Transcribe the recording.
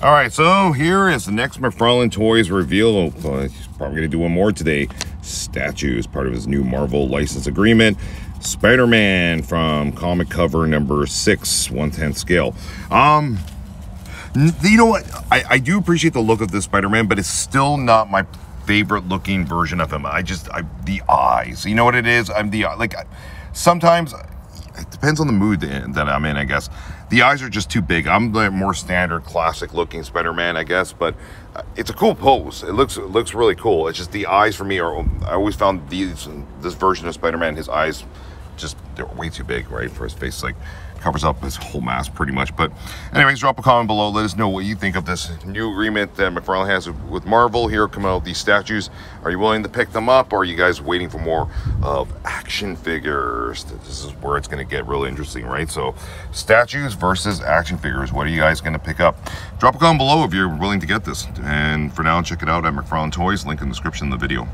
All right, so here is the next McFarlane Toys reveal. Uh, he's probably going to do one more today. Statue is part of his new Marvel license agreement. Spider-Man from comic cover number six, 110 scale. Um, you know what? I, I do appreciate the look of this Spider-Man, but it's still not my favorite looking version of him. I just, I, the eyes, you know what it is? I'm the, like, sometimes it depends on the mood that I'm in, I guess. The eyes are just too big. I'm the more standard, classic looking Spider-Man, I guess, but uh, it's a cool pose. It looks it looks really cool. It's just the eyes for me are. I always found these this version of Spider-Man, his eyes just they're way too big, right, for his face. Like covers up his whole mask pretty much. But anyways, drop a comment below. Let us know what you think of this new agreement that McFarlane has with Marvel. Here come out these statues. Are you willing to pick them up or are you guys waiting for more of action figures? This is where it's going to get really interesting, right? So statues versus action figures. What are you guys going to pick up? Drop a comment below if you're willing to get this. And for now, check it out at McFarlane Toys. Link in the description of the video.